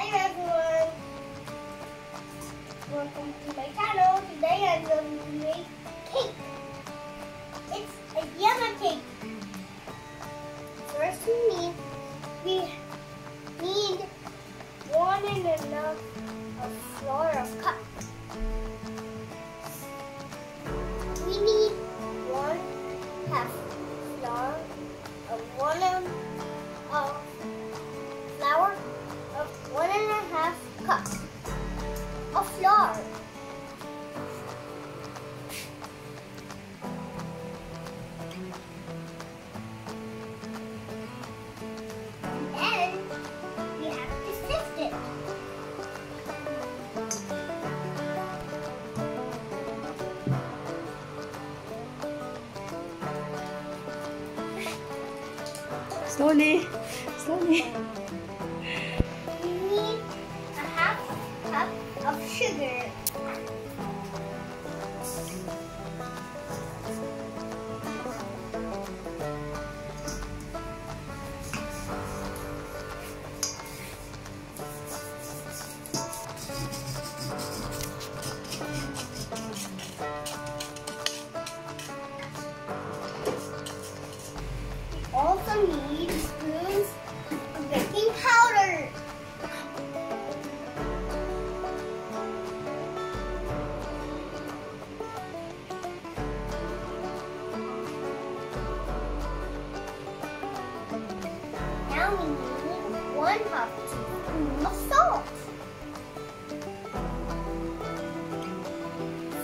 Hi everyone! Welcome to my channel. Today I'm going to make cake. It's a yummy cake. First we need we need one and enough of flour Slowly. Slowly. Need a half cup of sugar. Also need We need one half teaspoon of salt.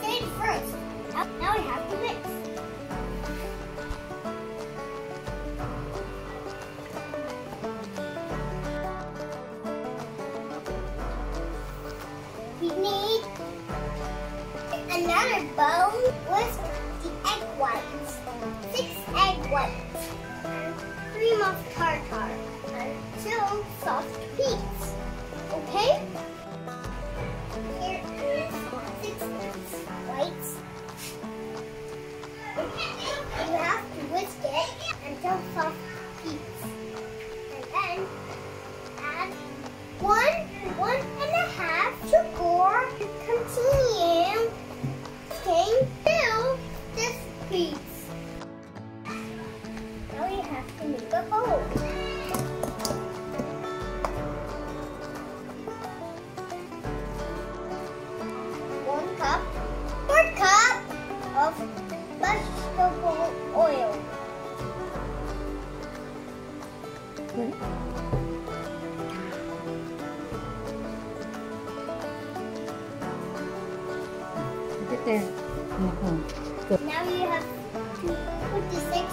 Say first. Now now we have to mix. We need another bowl with the egg whites. Six egg whites. And cream of tartar. Soft peas. Okay? Here is six whites. You have to whisk it until soft Look at that. Uh-huh. Now you have to put the six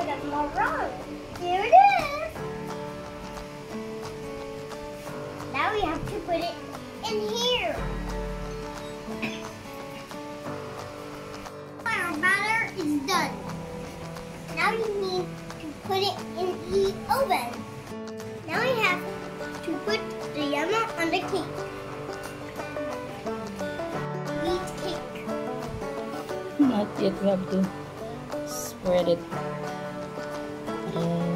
Done with. Here it is. Now we have to put it in here. Our batter is done. Now we need to put it in the oven. Now we have to put the yema on the cake. Wheat cake. Not yet. We have to spread it. 嗯。